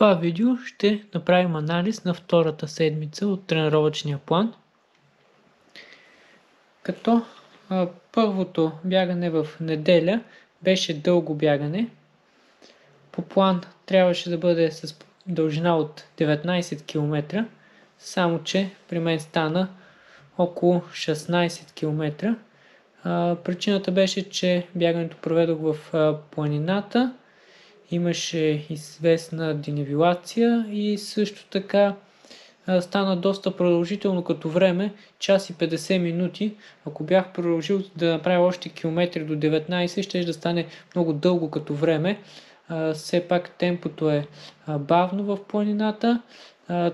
това видео ще направим анализ на втората седмица от тренировъчния план. Като а, първото бягане в неделя беше дълго бягане. По план трябваше да бъде с дължина от 19 км, само че при мен стана около 16 км. А, причината беше, че бягането проведох в а, планината имаше известна денивилация и също така стана доста продължително като време, час и 50 минути. Ако бях продължил да направя още километри до 19, ще да стане много дълго като време. Все пак темпото е бавно в планината,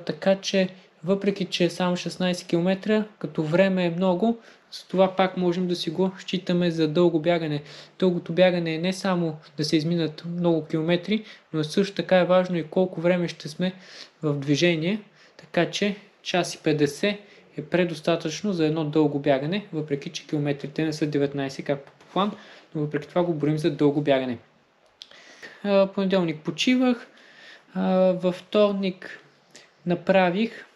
така че въпреки, че е само 16 км, като време е много, с това пак можем да си го считаме за дълго бягане. Дългото бягане е не само да се изминат много километри, но също така е важно и колко време ще сме в движение. Така че час и 50 е предостатъчно за едно дълго бягане, въпреки че километрите не са 19 както по план, но въпреки това го борим за дълго бягане. Понеделник почивах, във вторник направих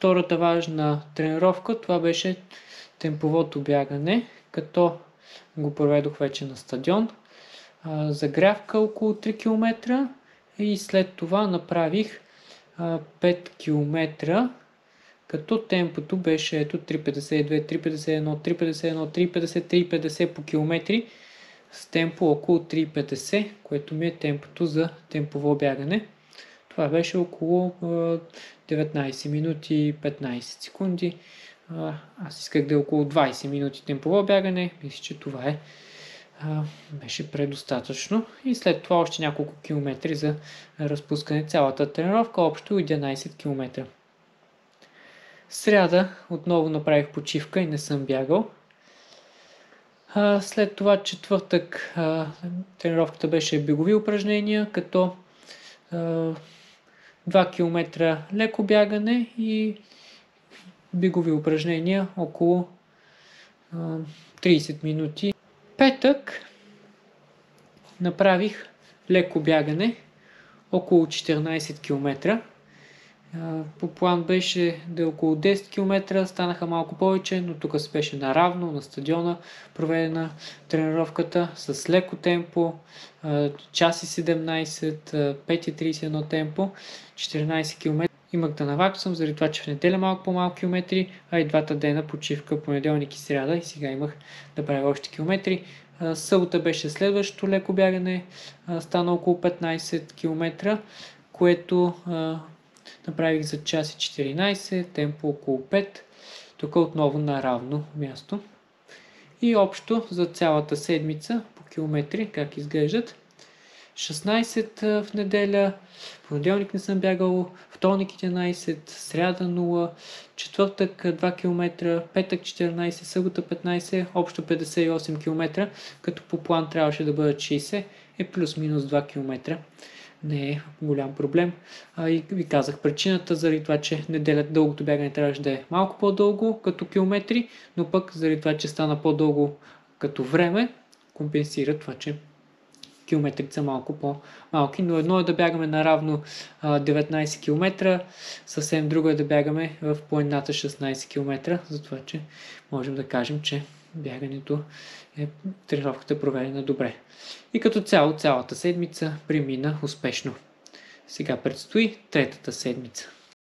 втората важна тренировка. Това беше темповото бягане, като го проведох вече на стадион. Загрявка около 3 км и след това направих 5 км, като темпото беше ето 3.52, 3.51, 3.51, 3.50, 3.50 по километри с темпо около 3.50, което ми е темпото за темпово бягане. Това беше около 19 минути и 15 секунди. Аз исках да е около 20 минути темпово бягане. Мисля, че това е. Беше предостатъчно. И след това още няколко километри за разпускане цялата тренировка. Общо 11 км. Сряда отново направих почивка и не съм бягал. След това четвъртък тренировката беше бегови упражнения, като 2 км леко бягане и бегови упражнения около 30 минути. Петък направих леко бягане около 14 км. По план беше да е около 10 км, станаха малко повече, но тук се беше наравно на стадиона проведена тренировката с леко темпо, час и 17, 5.31 темпо, 14 км. Имах да наваксам, заради това, че в неделя малко по-малко километри, а и двата дена почивка, понеделник и сряда и сега имах да правя още километри. Събота беше следващото леко бягане, стана около 15 км, което направих за час и 14, темпо около 5, тук отново на равно място. И общо за цялата седмица по километри, как изглеждат. 16 в неделя, понеделник не съм бягал, вторник 11, сряда 0, четвъртък 2 км, петък 14, събота 15, общо 58 км, като по план трябваше да бъдат 60, е плюс-минус 2 км. Не е голям проблем. А, и ви казах причината заради това, че неделя дългото бягане трябваше да е малко по-дълго като километри, но пък заради това, че стана по-дълго като време, компенсира това, че километрите са малко по-малки, но едно е да бягаме наравно 19 км, съвсем друго е да бягаме в планината 16 км, затова че можем да кажем, че бягането е тренировката проведена добре. И като цяло цялата седмица премина успешно. Сега предстои третата седмица.